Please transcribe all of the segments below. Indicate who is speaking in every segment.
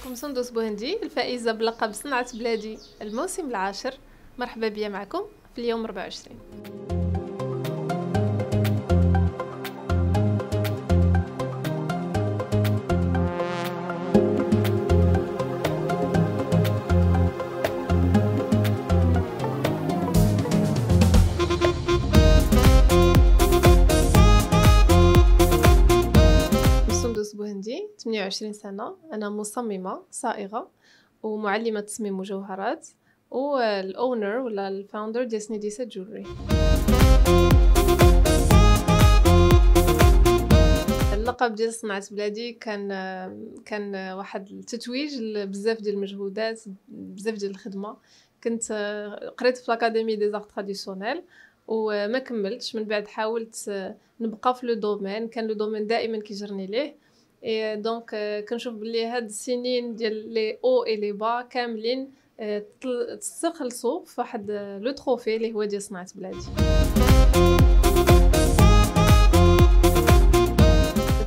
Speaker 1: معكم سندس بوهندي الفائزة بلقب صناعة بلادي الموسم العاشر. مرحبا بيا معكم في اليوم 24 28 سنة. أنا مصممة صائغة ومعلمة تصميم مجوهرات وال owner ولا ال founder ديال سنيديسا jewelry. اللقب ديال صنعة بلادي كان كان واحد التتويج لبزاف ديال المجهودات بزاف ديال الخدمة. كنت قريت في l'académie des arts traditionnels وما كملتش. من بعد حاولت نبقى في le domaine. كان le domaine دائما كيجرني ليه. et donc كنشوف بلي هاد السنين ديال لي أو اي لي با كاملين تستخلصوا في واحد le trophée اللي هو ديال صنعة بلادي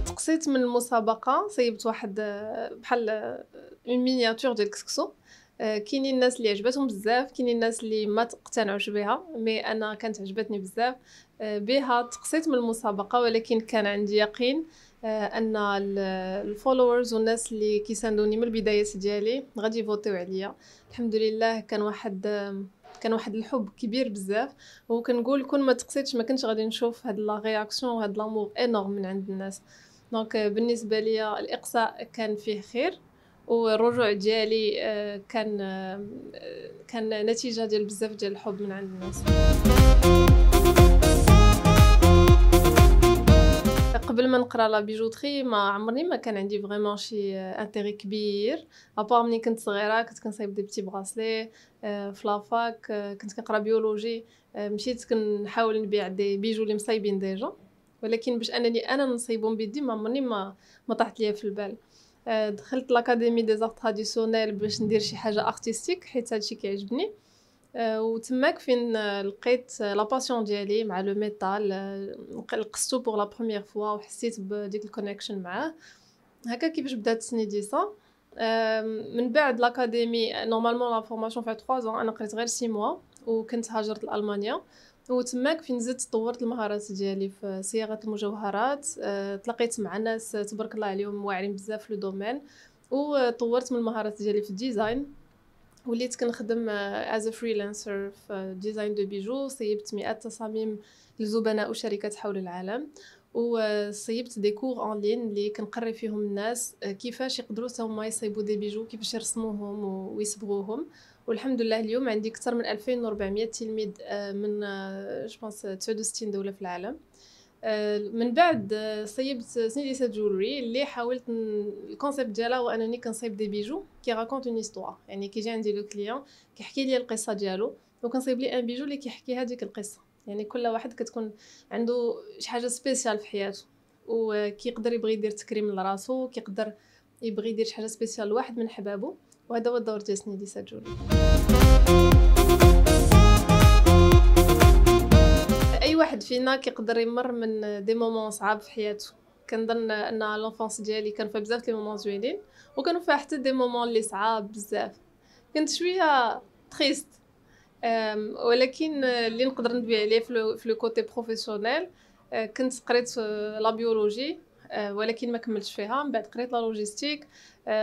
Speaker 1: تقصيت من المسابقه صيبت واحد بحال une miniature ديال كسكسو كاينين الناس اللي عجبتهم بزاف كاينين الناس اللي ما اقتنعوش بها mais أنا كانت عجبتني بزاف بها تقصيت من المسابقه ولكن كان عندي يقين أن ال followers والناس اللي كيساندوني من البدايات ديالي غادي يفوتيو عليا. الحمد لله كان واحد كان واحد الحب كبير بزاف. وكنقول كون ما تقصيتش ما كنتش غادي نشوف هاد la réaction وهاد l'amour énorme من عند الناس. donc بالنسبة ليا الإقصاء كان فيه خير. والرجوع ديالي آه، كان آه، كان نتيجة ديال بزاف ديال الحب من عند الناس. نقرا la bijouterie ما عمرني ما كان عندي vraiment شي intérêt كبير. à part ملي كنت صغيرة كنت كنصايب des petits bracelets في la fac كنت كنقرا biologie مشيت كنحاول نبيع des bijoux اللي مصايبين déjà. ولكن باش أنني أنا نصايبهم بيدي ما عمرني ما ما طاحت ليا في البال. دخلت l'académie des arts traditionnels باش ندير شي حاجة artistique حيت هادشي كيعجبني. آه، وتماك فين لقيت la passion ديالي مع le métal قستو pour la première fois وحسيت بديك ال connection معاه. هكا كيفاش بدات سنيديسا من بعد l'académie normalement la formation فيها 3 زون أنا قريت غير 6 mois وكنت هاجرت لألمانيا. وتماك فين زدت طورت المهارات ديالي في صياغة المجوهرات تلاقيت مع ناس تبارك الله عليهم واعرين بزاف في le domaine. وطورت من المهارات ديالي في ال design. وليت كنخدم as freelancer في design de bijoux صيبت مئات تصاميم لزبناء وشركات حول العالم وصيبت des cours en ligne اللي كنقري فيهم الناس كيفاش يقدروا هما يصيبوا des bijoux كيفاش يرسموهم ويصبغوهم. والحمد لله اليوم عندي أكثر من 2400 تلميذ من je pense 69 دولة في العالم. آه، من بعد آه، صيبت سنيديسا Jewelry اللي حاولت ال concept ديالها هو أنني كنصايب des bijoux qui racontent une histoire يعني كيجي عندي le client كيحكي لي القصة ديالو وكنصايب لي un bijou اللي كيحكي هذيك القصة. يعني كل واحد كتكون عنده شي حاجة spécial في حياته وكيقدر يبغي يدير تكريم لراسو كيقدر يبغي يدير شي حاجة spécial لواحد من حبابو وهذا هو الدور ديال سنيديسا Jewelry واحد فينا كيقدر يمر من des moments صعاب في حياته. كنظن أن l'enfance ديالي كان فيها بزاف les moments زوينين وكانوا فيها حتى des moments اللي صعاب بزاف. كنت شوية triste ولكن اللي نقدر نبيع عليه في le côté professionnel كنت قريت la biologie ولكن ما كملتش فيها. من بعد قريت la logistique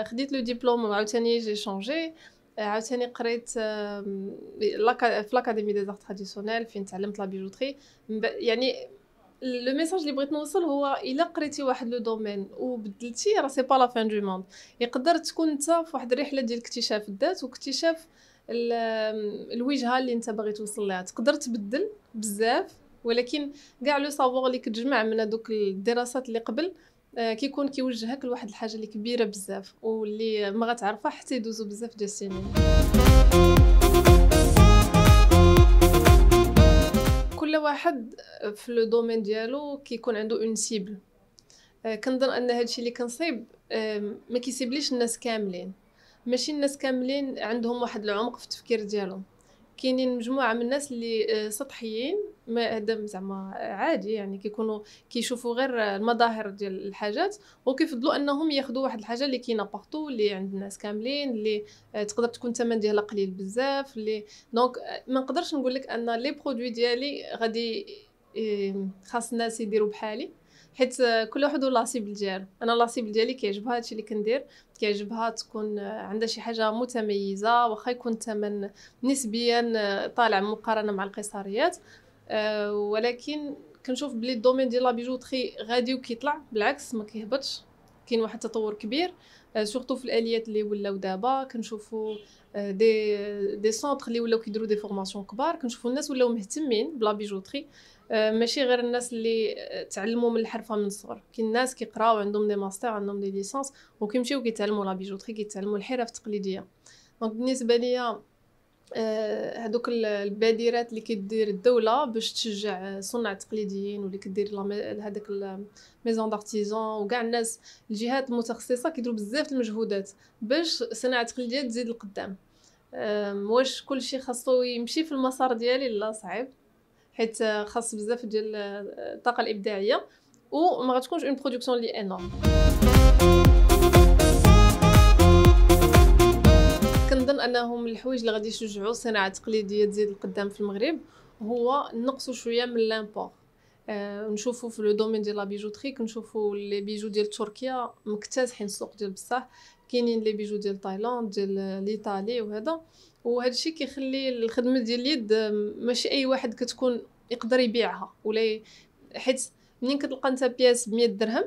Speaker 1: خديت le diplôme وعاوتاني j'ai changé عاوتاني قريت في l'académie des arts traditionnels فين تعلمت la bijouterie. يعني le message اللي بغيت نوصل هو إلا قريتي واحد le domaine وبدلتي راه c'est pas la fin du monde. يقدر تكون أنت في واحد الرحلة ديال اكتشاف الذات واكتشاف الوجهة اللي أنت باغي توصل لها. تقدر تبدل بزاف ولكن كاع le savoir اللي كتجمع من هذوك الدراسات اللي قبل كيكون كيوجهك لواحد الحاجة اللي كبيرة بزاف واللي ما غتعرفها حتى يدوزو بزاف ديال السنين. كل واحد في le domaine ديالو كيكون عنده une cible آه، كنظن أن هادشي اللي كنصيب ما كيسيبليش الناس كاملين. ماشي الناس كاملين عندهم واحد العمق في التفكير ديالهم. كاينين مجموعة من الناس اللي آه، سطحيين ما هذا زعما عادي يعني كيكونوا كيشوفوا غير المظاهر ديال الحاجات وكيفضلوا أنهم ياخذوا واحد الحاجة اللي كاينة partout اللي عند الناس كاملين اللي آه، تقدر تكون الثمن ديالها قليل بزاف اللي donc آه، ما نقدرش نقول لك أن les produits ديالي غادي خاص الناس يديروا بحالي. حيت كل واحد la cible ديالو. أنا la cible ديالي كيعجبها هادشي اللي كندير. كيعجبها تكون عندها شي حاجة متميزة واخا يكون الثمن نسبيا طالع مقارنة مع القيصريات أه ولكن كنشوف بلي ال domaine ديال la bijouterie غادي وكيطلع. بالعكس ما كيهبطش. كاين واحد التطور كبير. surtout في الآليات اللي ولاو دابا. كنشوفوا des des centres اللي ولاو كيديروا des formations كبار. كنشوفوا الناس ولاو مهتمين ب la bijouterie. آه، ماشي غير الناس اللي تعلموا من الحرفة من الصغر. كاين الناس كيقراو عندهم des masters عندهم des licences وكيمشيو كيتعلموا la bijouterie كيتعلموا الحرف التقليدية. donc بالنسبة ليا آه، هادوك البادرات اللي كدير الدولة باش تشجع صناع تقليديين واللي كدير هذاك maison d'artisan وكاع الناس الجهات المتخصصة كيديروا بزاف المجهودات باش الصناعه التقليديه تزيد لقدام. واش كلشي خاصو يمشي في المسار ديالي؟ لا صعيب. حيت خاص بزاف ديال الطاقة الإبداعية وما غتكونش une production اللي énorme كنظن أنهم الحوايج اللي غادي يشجعوا الصناعه التقليديه تزيد القدام في المغرب هو نقصوا شوية من l'import آه نشوفوا في le domaine ديال la bijouterie كنشوفوا les bijoux ديال تركيا مكتسحين السوق ديال بصح. كاينين les bijoux ديال تايلاند ديال l'Italie وهذا. وهذا الشيء كيخلي الخدمة ديال اليد ماشي أي واحد كتكون يقدر يبيعها ولا حيت منين كتلقى أنت pièce ب 100 درهم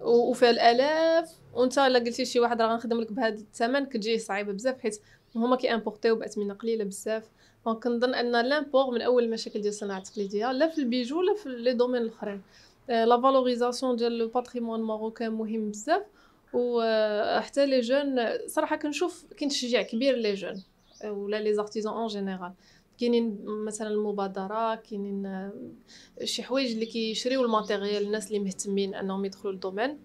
Speaker 1: وفيها الآلاف وأنت إلا قلتي شي واحد راه غنخدم لك بهذا الثمن كتجي صعيبة بزاف حيت هما كي importيو بأثمنة قليلة بزاف. donc كنظن أن l'import من أول المشاكل ديال الصناعه التقليديه لا في ال bijoux لا في les domaines الأخرين. la valorisation ديال le patrimoine marocain مهم بزاف. وحتى les jeunes صراحة كنشوف كاين تشجيع كبير les jeunes ولا les artisans en général كاينين مثلا المبادرة كاينين شي حوايج اللي كيشريو ال matériel الناس اللي مهتمين أنهم يدخلوا لل domaine.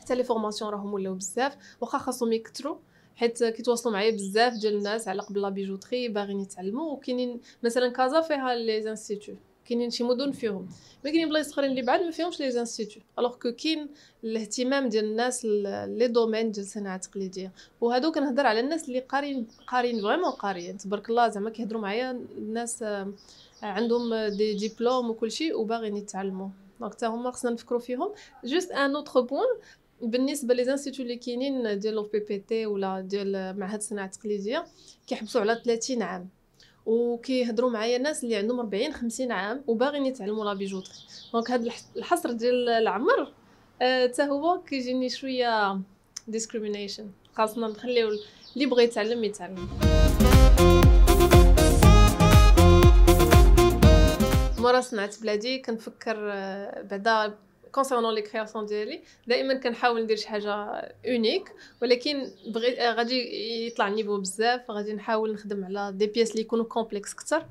Speaker 1: حتى les formations راهم ولاو بزاف واخا خاصهم يكثروا حيت كيتواصلوا معايا بزاف ديال الناس على قبل la bijouterie باغيين يتعلموا. وكاينين مثلا كازا فيها les instituts كاينين شي مدن فيهم. ما كاينين بلايص أخرين اللي بعد ما فيهمش les instituts alors que كاين الاهتمام ديال الناس les domaines ديال الصناعة التقليدية. وهادو كنهضر على الناس اللي قارين قارين vraiment قاريين. تبارك الله زعما كيهضروا معايا الناس آه، عندهم des diplômes وكلشي وباغيين يتعلموا. donc حتى هما خصنا نفكروا فيهم. juste un autre point بالنسبة les instituts اللي كاينين ديال l'OFPPT ولا ديال معهد الصناعه التقليديه كيحبسوا على 30 عام. وكيهضروا معايا ناس اللي عندهم 40 50 عام وباغيين يتعلموا la bijouterie donc هذا الحصر ديال العمر حتى آه هو كيجيني شوية discrimination خاصنا نخليو اللي بغى يتعلم يتعلم. مورا صنعة بلادي كنفكر آه، بعدا concernant les créations ديالي دائما كنحاول ندير شي حاجة unique ولكن بغيت آه، غادي يطلع ال niveau بزاف غادي نحاول نخدم على des pièces اللي يكونوا complexes أكثر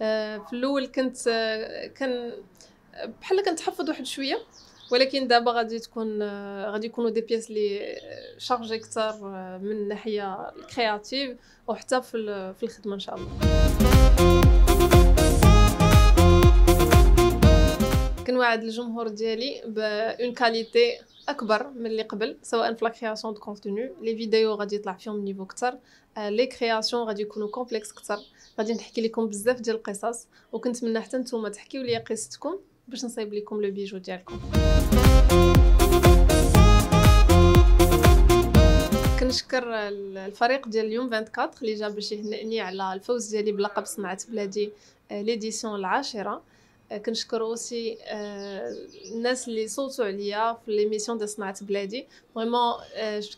Speaker 1: آه، في الأول كنت آه، كان بحال كنتحفظ واحد شوية ولكن دابا غادي تكون غادي يكونوا des pièces اللي chargées أكثر من الناحيه ال créatif وحتى في الخدمة إن شاء الله. كنوعد الجمهور ديالي bonne qualité أكبر من اللي قبل سواء في la création de contenu les vidéos غادي يطلع فيهم niveau أكثر les créations غادي يكونوا complexes أكثر غادي نحكي لكم بزاف ديال القصص وكنتمنى حتى نتوما تحكيو لي قصتكم باش نصايب لكم les bijoux ديالكم. كنشكر الفريق ديال اليوم 24 اللي جا باش يهنئني على الفوز ديالي بلقب صنعة بلادي l'édition العاشرة. كنشكر aussi الناس اللي صوتوا عليا في l'émission ديال صنعة بلادي. vraiment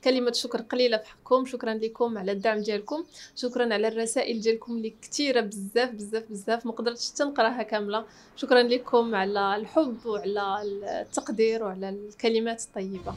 Speaker 1: كلمة شكر قليلة في حقكم. شكرا لكم على الدعم ديالكم. شكرا على الرسائل ديالكم اللي كثيرة بزاف بزاف بزاف. ما قدرتش حتى نقراها كاملة. شكرا لكم على الحب وعلى التقدير وعلى الكلمات الطيبة.